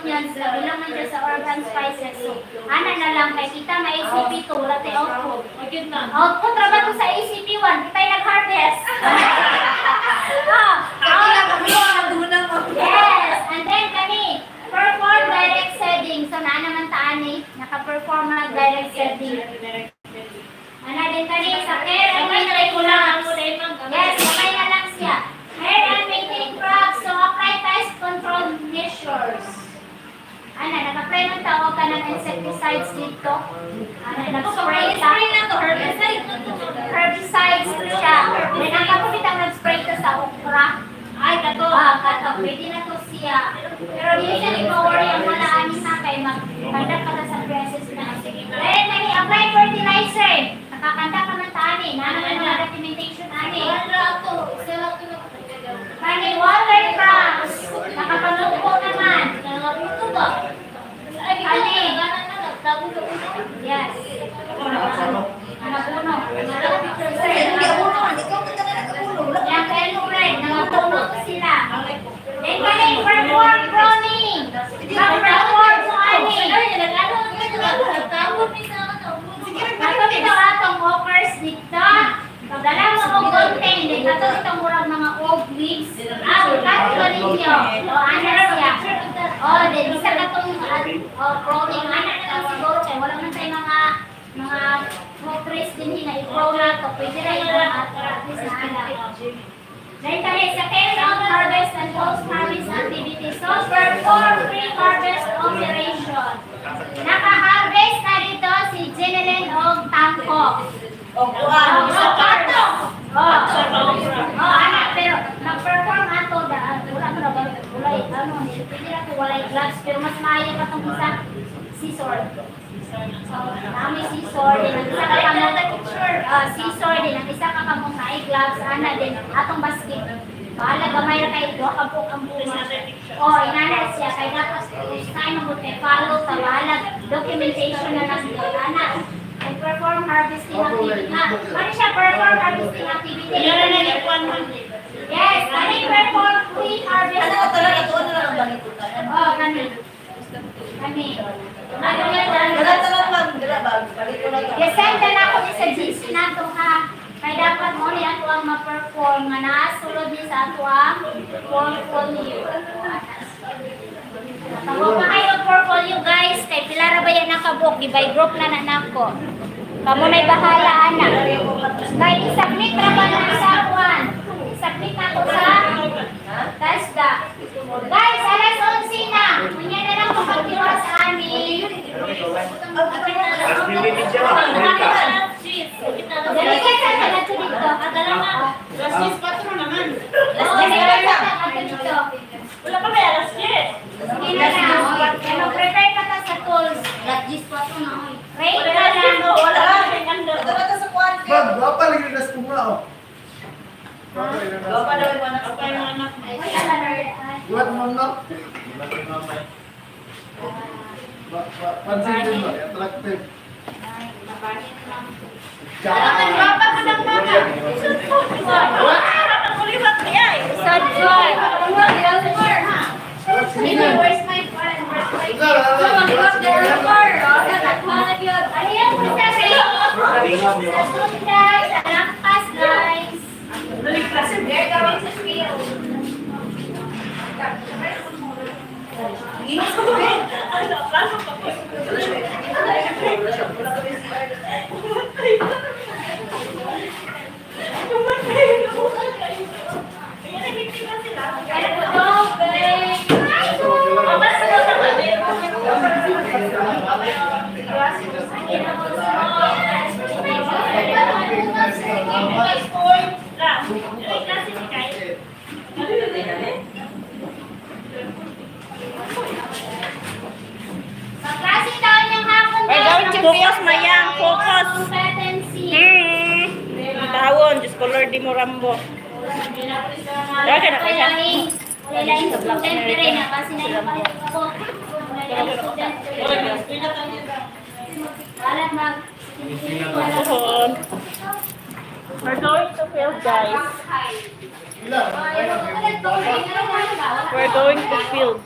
onions, labi lang man dyan sa organ spices. So, ana na lang, kay kita may ACP 2, wala tayo output. Output ra ba to sa ACP 1? Kita yung nag-harvest. Ah, ah, Yes! And then kani, perform direct setting. So, naa naman taan eh, naka-perform na direct setting. Ana din kani, sa care and maintenance. Yes, okay na lang siya. Care and maintenance crops. So, apply pest control measures. Ana, nag-apply ng tao ka ng insecticides dito. Ana, nag-spray ka. Herbicides siya. Then, ang ang nag-spray ka sa okra. Ay, kato. Ah, kato. Pwede na to siya. Pero usually, ma-worry ang mga ani sa kay magkanda ka na sa process na. Then, nag-apply fertilizer. Nakakanda ka ng taani. Nana na mga documentation ani. Kani water crops. Nakapanupo naman. Kani. Yes. Nakapuno. Yan, kaya red. Nakapuno sila. Then kani perform pruning. Perform mo ani. Kato dito atong offers dito. Mo og content, din kato dito murag mga old weeks. Ah, kato ninyo. O ana siya. O, din isa ka tong o pruning ana na lang siguro kay wala man tay mga mga progress din na i-pro na to. Pwede ra yung at at least na ana. Then sa out harvest and post-harvest activities. So, perform pre-harvest operation. Naka-harvest na dito si Jeneline og Tangko. Oh, sa scissor. So, nami scissor din ang isa ka kamo uh, scissor din ang isa ka kamo na gloves ana din atong basket. Bahala gamay ra kay duha ka po ang bunga. Oh, inana siya kay dapat time mo kay follow sa bahala documentation na lang dito ana. And perform harvesting activity. Ah, ano siya perform harvesting activity? Yes, ano yung perform pre-harvest Oh, kani. Kani. Ano yan? Yes-send na ako ni sa GC na ha. Kaya dapat mo ni ato ang ma-perform nga nasulod ni sa ato ang portfolio. Tawag pa kayo portfolio guys. Kay pila ra ba yan nakabuk? Di by group na na nako. Kamu na'y bahala ana. Kay isubmit ra ba na sa kuan? Isubmit na ko sa TESDA. Guys, alas 11 na. Kunya na lang kapag sa amin. Dalikan sa ka na to dito. Dalikan sa ka na to dito. Sige na na. Ano, prepare ka ta sa tools. Rate ka lang. Ma'am, wapa lagi na sa pumula, oh. Wapa lagi na sa Ay, wala na rin. Buat mo, no? Ba- ba- Pansin din ba? Attractive. Sad boy. Where's my friend? Where's my Ano yan? Basta kayo. Sunday, sa lampas, guys. There gawin sa field. Ano to, babe? Ay, gawin si focus, Mayang, focus. Hmm. Tawon, Diyos ko Lord, di mo rambo. Daka na kaya. Wala na yung ka rin, ah, kasi na yung ako. Wala na ka mag... We're going field, guys. We're going to field.